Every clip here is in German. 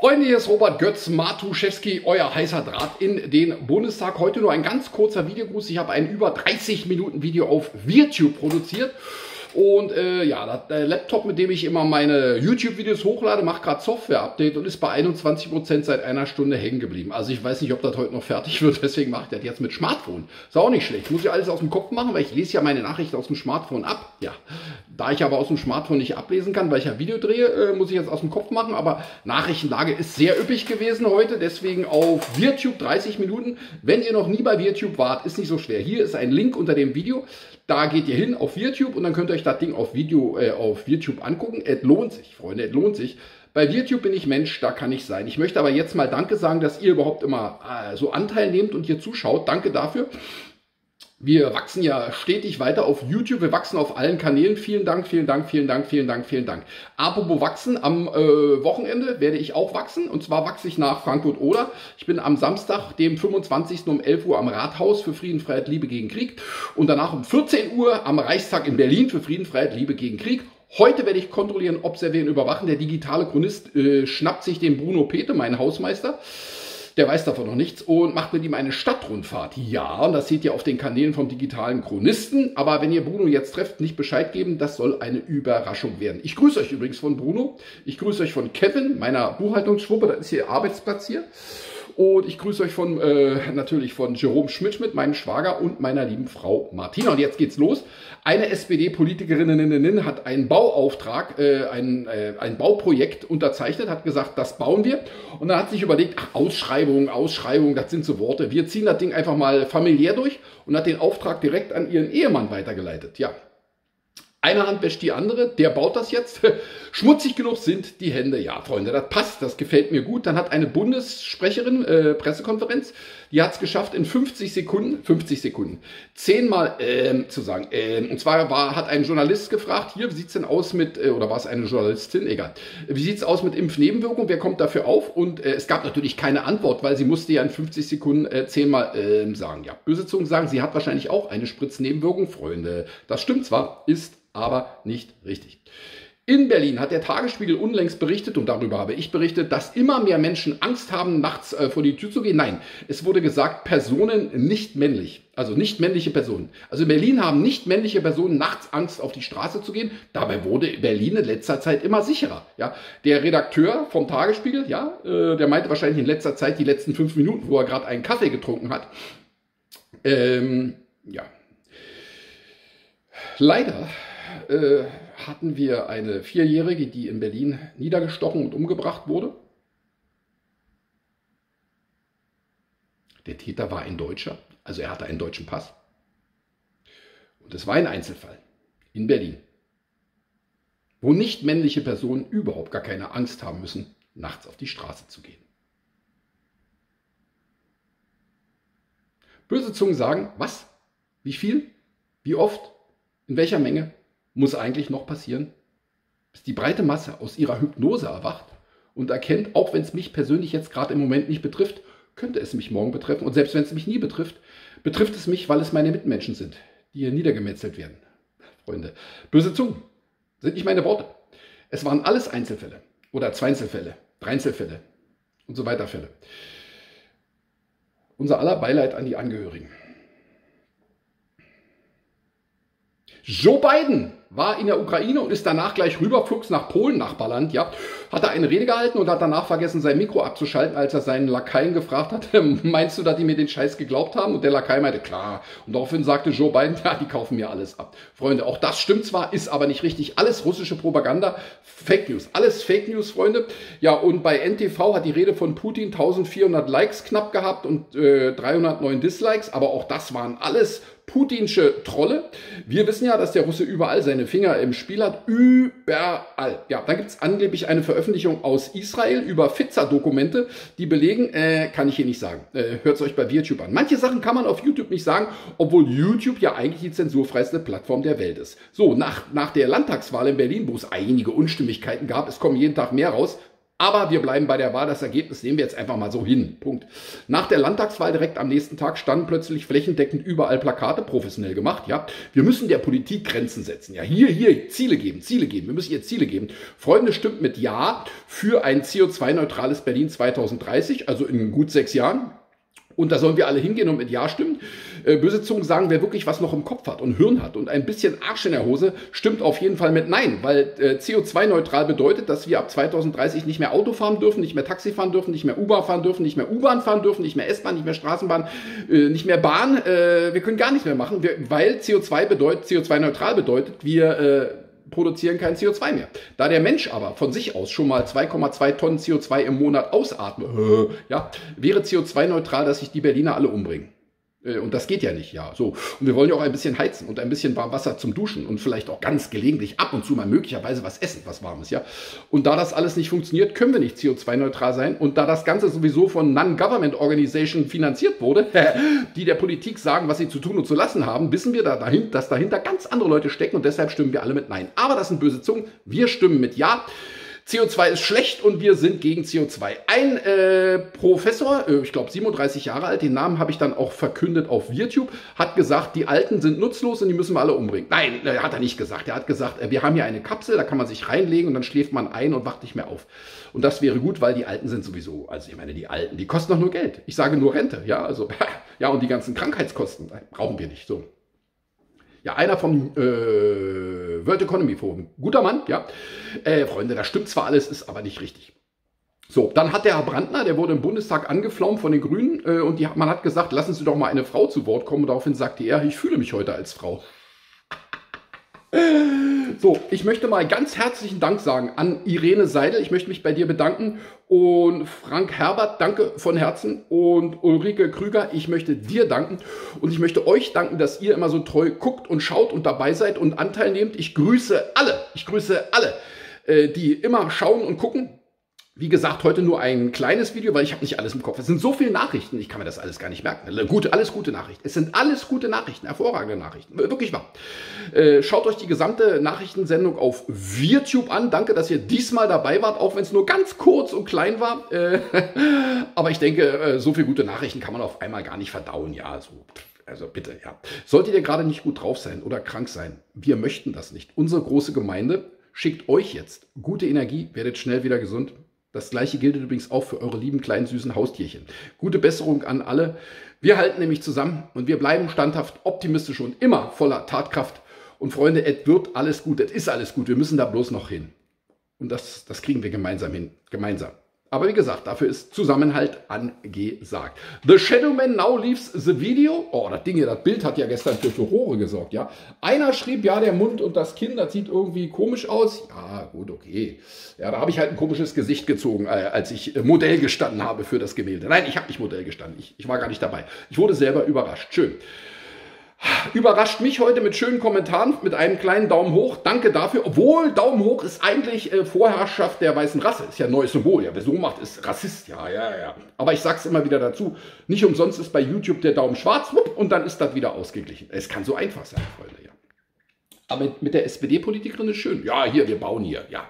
Freunde, hier ist Robert Götz Matuszewski, euer heißer Draht in den Bundestag. Heute nur ein ganz kurzer Videogruß. Ich habe ein über 30 Minuten Video auf VirTube produziert. Und äh, ja, der Laptop, mit dem ich immer meine YouTube-Videos hochlade, macht gerade Software-Update und ist bei 21% seit einer Stunde hängen geblieben. Also ich weiß nicht, ob das heute noch fertig wird, deswegen mache ich das jetzt mit Smartphone. Ist auch nicht schlecht. Muss ich alles aus dem Kopf machen, weil ich lese ja meine Nachrichten aus dem Smartphone ab. Ja, da ich aber aus dem Smartphone nicht ablesen kann, weil ich ja Video drehe, äh, muss ich jetzt aus dem Kopf machen. Aber Nachrichtenlage ist sehr üppig gewesen heute, deswegen auf VirTube 30 Minuten. Wenn ihr noch nie bei VirTube wart, ist nicht so schwer. Hier ist ein Link unter dem Video. Da geht ihr hin auf YouTube und dann könnt ihr euch das Ding auf Video, äh, auf YouTube angucken. Es lohnt sich, Freunde, es lohnt sich. Bei YouTube bin ich Mensch, da kann ich sein. Ich möchte aber jetzt mal Danke sagen, dass ihr überhaupt immer äh, so Anteil nehmt und hier zuschaut. Danke dafür. Wir wachsen ja stetig weiter auf YouTube. Wir wachsen auf allen Kanälen. Vielen Dank, vielen Dank, vielen Dank, vielen Dank, vielen Dank. Apropos wachsen, am äh, Wochenende werde ich auch wachsen. Und zwar wachse ich nach Frankfurt-Oder. Ich bin am Samstag, dem 25. um 11 Uhr am Rathaus für Frieden, Freiheit, Liebe gegen Krieg. Und danach um 14 Uhr am Reichstag in Berlin für Frieden, Freiheit, Liebe gegen Krieg. Heute werde ich kontrollieren, observieren, überwachen. Der digitale Chronist äh, schnappt sich den Bruno Pete, meinen Hausmeister. Der weiß davon noch nichts und macht mit ihm eine Stadtrundfahrt. Ja, und das seht ihr auf den Kanälen vom digitalen Chronisten. Aber wenn ihr Bruno jetzt trefft, nicht Bescheid geben, das soll eine Überraschung werden. Ich grüße euch übrigens von Bruno. Ich grüße euch von Kevin, meiner Buchhaltungsschwuppe. Das ist hier Arbeitsplatz hier. Und ich grüße euch von äh, natürlich von Jerome Schmidt mit meinem Schwager und meiner lieben Frau Martina. Und jetzt geht's los. Eine SPD-Politikerin hat einen Bauauftrag, äh, ein, äh, ein Bauprojekt unterzeichnet, hat gesagt, das bauen wir. Und dann hat sich überlegt, ach, Ausschreibung, Ausschreibung, das sind so Worte. Wir ziehen das Ding einfach mal familiär durch und hat den Auftrag direkt an ihren Ehemann weitergeleitet. Ja, eine Hand wäscht die andere, der baut das jetzt. Schmutzig genug sind die Hände. Ja, Freunde, das passt, das gefällt mir gut. Dann hat eine Bundessprecherin, äh, Pressekonferenz, die hat es geschafft, in 50 Sekunden, 50 Sekunden, zehnmal ähm, zu sagen. Ähm, und zwar war, hat ein Journalist gefragt, hier, wie sieht's denn aus mit, äh, oder war es eine Journalistin, egal, wie sieht's aus mit Impfnebenwirkungen, wer kommt dafür auf? Und äh, es gab natürlich keine Antwort, weil sie musste ja in 50 Sekunden äh, zehnmal ähm, sagen. Ja, böse Zungen sagen, sie hat wahrscheinlich auch eine Spritznebenwirkung. Freunde, das stimmt zwar, ist aber nicht richtig. In Berlin hat der Tagesspiegel unlängst berichtet, und darüber habe ich berichtet, dass immer mehr Menschen Angst haben, nachts äh, vor die Tür zu gehen. Nein, es wurde gesagt, Personen nicht männlich, also nicht männliche Personen. Also in Berlin haben nicht männliche Personen nachts Angst, auf die Straße zu gehen. Dabei wurde Berlin in letzter Zeit immer sicherer. Ja, der Redakteur vom Tagesspiegel, ja, äh, der meinte wahrscheinlich in letzter Zeit die letzten fünf Minuten, wo er gerade einen Kaffee getrunken hat. Ähm, ja. Leider äh, hatten wir eine Vierjährige, die in Berlin niedergestochen und umgebracht wurde. Der Täter war ein Deutscher, also er hatte einen deutschen Pass. Und es war ein Einzelfall in Berlin, wo nicht männliche Personen überhaupt gar keine Angst haben müssen, nachts auf die Straße zu gehen. Böse Zungen sagen, was? Wie viel? Wie oft? In welcher Menge? Muss eigentlich noch passieren? Bis die breite Masse aus ihrer Hypnose erwacht und erkennt, auch wenn es mich persönlich jetzt gerade im Moment nicht betrifft, könnte es mich morgen betreffen. Und selbst wenn es mich nie betrifft, betrifft es mich, weil es meine Mitmenschen sind, die hier niedergemetzelt werden. Freunde, böse Zungen sind nicht meine Worte. Es waren alles Einzelfälle oder Zweinzelfälle, Dreinzelfälle und so weiter Fälle. Unser aller Beileid an die Angehörigen. Joe Biden war in der Ukraine und ist danach gleich rüberflugs nach Polen, Nachbarland, ja, hat er eine Rede gehalten und hat danach vergessen, sein Mikro abzuschalten, als er seinen Lakaien gefragt hat, meinst du, dass die mir den Scheiß geglaubt haben? Und der Lakai meinte, klar. Und daraufhin sagte Joe Biden, ja, die kaufen mir alles ab. Freunde, auch das stimmt zwar, ist aber nicht richtig. Alles russische Propaganda, Fake News. Alles Fake News, Freunde. Ja, und bei NTV hat die Rede von Putin 1400 Likes knapp gehabt und äh, 309 Dislikes, aber auch das waren alles putinsche Trolle. Wir wissen ja, dass der Russe überall seine Finger im Spiel hat. Überall. Ja, da gibt es angeblich eine Veröffentlichung aus Israel über Fitzer-Dokumente, die belegen, äh, kann ich hier nicht sagen. Äh, Hört es euch bei YouTube an. Manche Sachen kann man auf YouTube nicht sagen, obwohl YouTube ja eigentlich die zensurfreiste Plattform der Welt ist. So, nach, nach der Landtagswahl in Berlin, wo es einige Unstimmigkeiten gab, es kommen jeden Tag mehr raus, Aber wir bleiben bei der Wahl. Das Ergebnis nehmen wir jetzt einfach mal so hin. Punkt. Nach der Landtagswahl direkt am nächsten Tag standen plötzlich flächendeckend überall Plakate, professionell gemacht. Ja, wir müssen der Politik Grenzen setzen. Ja, hier, hier Ziele geben, Ziele geben. Wir müssen ihr Ziele geben. Freunde stimmt mit Ja für ein CO2-neutrales Berlin 2030, also in gut sechs Jahren. Und da sollen wir alle hingehen und mit Ja stimmen. Äh, böse Zungen sagen, wer wirklich was noch im Kopf hat und Hirn hat und ein bisschen Arsch in der Hose, stimmt auf jeden Fall mit Nein, weil äh, CO2-neutral bedeutet, dass wir ab 2030 nicht mehr Auto fahren dürfen, nicht mehr Taxi fahren dürfen, nicht mehr U-Bahn fahren dürfen, nicht mehr U-Bahn fahren dürfen, nicht mehr S-Bahn, nicht mehr Straßenbahn, äh, nicht mehr Bahn. Äh, wir können gar nichts mehr machen, wir, weil CO2 bedeutet, CO2-neutral bedeutet, wir äh, produzieren kein CO2 mehr. Da der Mensch aber von sich aus schon mal 2,2 Tonnen CO2 im Monat ausatmet, ja, wäre CO2-neutral, dass sich die Berliner alle umbringen. Äh, und das geht ja nicht, ja. So. Und wir wollen ja auch ein bisschen heizen und ein bisschen warm Wasser zum Duschen und vielleicht auch ganz gelegentlich ab und zu mal möglicherweise was essen, was warmes, ja. Und da das alles nicht funktioniert, können wir nicht CO2-neutral sein. Und da das Ganze sowieso von Non-Government Organization finanziert wurde, die der Politik sagen, was sie zu tun und zu lassen haben, wissen wir, dass dahinter ganz andere Leute stecken und deshalb stimmen wir alle mit Nein. Aber das sind böse Zungen. Wir stimmen mit Ja. CO2 ist schlecht und wir sind gegen CO2. Ein äh, Professor, äh, ich glaube 37 Jahre alt, den Namen habe ich dann auch verkündet auf YouTube, hat gesagt, die Alten sind nutzlos und die müssen wir alle umbringen. Nein, äh, hat er nicht gesagt. Er hat gesagt, äh, wir haben hier eine Kapsel, da kann man sich reinlegen und dann schläft man ein und wacht nicht mehr auf. Und das wäre gut, weil die Alten sind sowieso, also ich meine, die Alten, die kosten doch nur Geld. Ich sage nur Rente, ja, also, ja, und die ganzen Krankheitskosten brauchen wir nicht so. Ja, einer vom äh, World Economy Forum. Guter Mann, ja. Äh, Freunde, das stimmt zwar alles, ist aber nicht richtig. So, dann hat der Herr Brandner, der wurde im Bundestag angeflaumt von den Grünen äh, und die, man hat gesagt, lassen Sie doch mal eine Frau zu Wort kommen. Und daraufhin sagte er, ich fühle mich heute als Frau. So, ich möchte mal ganz herzlichen Dank sagen an Irene Seidel. Ich möchte mich bei dir bedanken. Und Frank Herbert, danke von Herzen. Und Ulrike Krüger, ich möchte dir danken. Und ich möchte euch danken, dass ihr immer so treu guckt und schaut und dabei seid und Anteil nehmt. Ich grüße alle, ich grüße alle, äh, die immer schauen und gucken. Wie gesagt, heute nur ein kleines Video, weil ich habe nicht alles im Kopf. Es sind so viele Nachrichten, ich kann mir das alles gar nicht merken. Gut, alles gute Nachrichten. Es sind alles gute Nachrichten, hervorragende Nachrichten. Wirklich wahr. Äh, schaut euch die gesamte Nachrichtensendung auf YouTube an. Danke, dass ihr diesmal dabei wart, auch wenn es nur ganz kurz und klein war. Äh, aber ich denke, äh, so viele gute Nachrichten kann man auf einmal gar nicht verdauen. Ja, so. Also bitte, ja. Solltet ihr gerade nicht gut drauf sein oder krank sein, wir möchten das nicht. Unsere große Gemeinde schickt euch jetzt gute Energie, werdet schnell wieder gesund. Das gleiche gilt übrigens auch für eure lieben kleinen süßen Haustierchen. Gute Besserung an alle. Wir halten nämlich zusammen und wir bleiben standhaft, optimistisch und immer voller Tatkraft. Und Freunde, es wird alles gut, es ist alles gut. Wir müssen da bloß noch hin. Und das, das kriegen wir gemeinsam hin. Gemeinsam. Aber wie gesagt, dafür ist Zusammenhalt angesagt. The Shadowman now leaves the video. Oh, das Ding hier, das Bild hat ja gestern für Furore gesorgt, ja. Einer schrieb, ja, der Mund und das Kinn, das sieht irgendwie komisch aus. Ja, gut, okay. Ja, da habe ich halt ein komisches Gesicht gezogen, äh, als ich äh, Modell gestanden habe für das Gemälde. Nein, ich habe nicht Modell gestanden. Ich, ich war gar nicht dabei. Ich wurde selber überrascht. Schön. Überrascht mich heute mit schönen Kommentaren, mit einem kleinen Daumen hoch. Danke dafür. Obwohl Daumen hoch ist eigentlich äh, Vorherrschaft der weißen Rasse. Ist ja ein neues Symbol. Ja, wer so macht, ist Rassist. Ja, ja, ja. Aber ich sag's immer wieder dazu. Nicht umsonst ist bei YouTube der Daumen schwarz wupp, und dann ist das wieder ausgeglichen. Es kann so einfach sein, Freunde. Ja. Aber mit, mit der SPD-Politikerin ist schön. Ja, hier, wir bauen hier. Ja.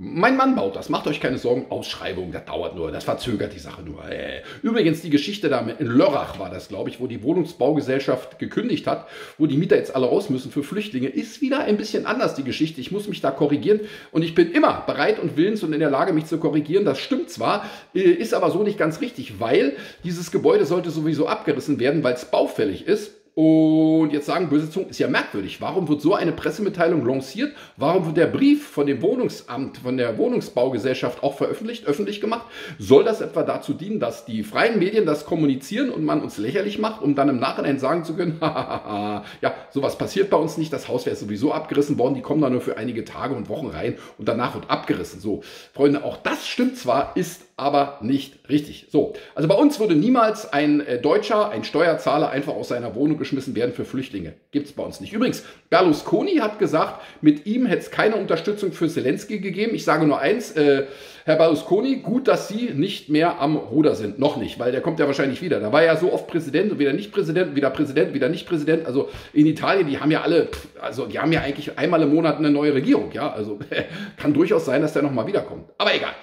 Mein Mann baut das, macht euch keine Sorgen. Ausschreibung, das dauert nur, das verzögert die Sache nur. Äh. Übrigens, die Geschichte da in Lörrach war das, glaube ich, wo die Wohnungsbaugesellschaft gekündigt hat, wo die Mieter jetzt alle raus müssen für Flüchtlinge, ist wieder ein bisschen anders, die Geschichte. Ich muss mich da korrigieren und ich bin immer bereit und willens und in der Lage, mich zu korrigieren. Das stimmt zwar, äh, ist aber so nicht ganz richtig, weil dieses Gebäude sollte sowieso abgerissen werden, weil es baufällig ist. Und jetzt sagen böse Zungen, ist ja merkwürdig. Warum wird so eine Pressemitteilung lanciert? Warum wird der Brief von dem Wohnungsamt, von der Wohnungsbaugesellschaft auch veröffentlicht, öffentlich gemacht? Soll das etwa dazu dienen, dass die freien Medien das kommunizieren und man uns lächerlich macht, um dann im Nachhinein sagen zu können, ja, sowas passiert bei uns nicht, das Haus wäre sowieso abgerissen worden, die kommen da nur für einige Tage und Wochen rein und danach wird abgerissen. So, Freunde, auch das stimmt zwar, ist aber nicht richtig. So, also bei uns würde niemals ein äh, Deutscher, ein Steuerzahler einfach aus seiner Wohnung geschmissen werden für Flüchtlinge. Gibt es bei uns nicht. Übrigens, Berlusconi hat gesagt, mit ihm hätte es keine Unterstützung für Zelensky gegeben. Ich sage nur eins, äh, Herr Berlusconi, gut, dass Sie nicht mehr am Ruder sind. Noch nicht, weil der kommt ja wahrscheinlich wieder. Da war ja so oft Präsident und wieder nicht Präsident, wieder Präsident, wieder nicht Präsident. Also in Italien, die haben ja alle, also die haben ja eigentlich einmal im Monat eine neue Regierung. Ja, also kann durchaus sein, dass der nochmal wiederkommt. Aber egal.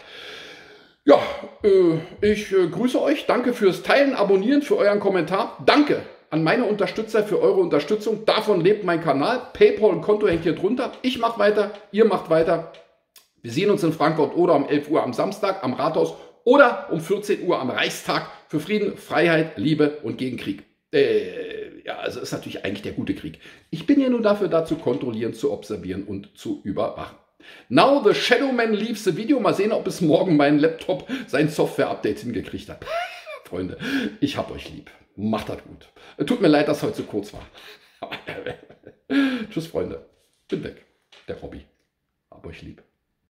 Ja, äh, ich äh, grüße euch. Danke fürs Teilen, Abonnieren, für euren Kommentar. Danke an meine Unterstützer für eure Unterstützung. Davon lebt mein Kanal. PayPal und Konto hängt hier drunter. Ich mache weiter, ihr macht weiter. Wir sehen uns in Frankfurt oder um 11 Uhr am Samstag am Rathaus oder um 14 Uhr am Reichstag für Frieden, Freiheit, Liebe und gegen Krieg. Äh, ja, also ist natürlich eigentlich der gute Krieg. Ich bin ja nur dafür da zu kontrollieren, zu observieren und zu überwachen. Now the Shadowman leaves the video. Mal sehen, ob es morgen mein Laptop sein Software-Update hingekriegt hat. Freunde, ich hab euch lieb. Macht das gut. Tut mir leid, dass heute so kurz war. Tschüss, Freunde. Bin weg. Der Hobby. Hab euch lieb.